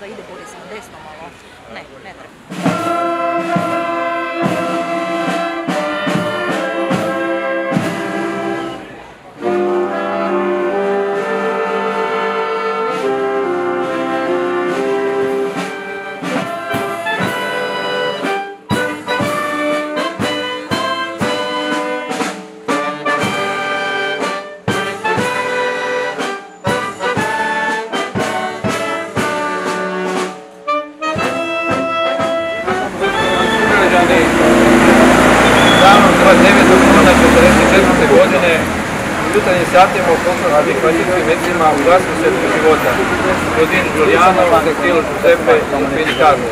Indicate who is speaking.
Speaker 1: Da ide desno malo. Ne, ne treba.
Speaker 2: Davno 1944. godine u jutarnjim satima u kosovskim fašističkim metrima ugasio se života. Rodin Giuliano, Tektil Giuseppe i Fini Karlo.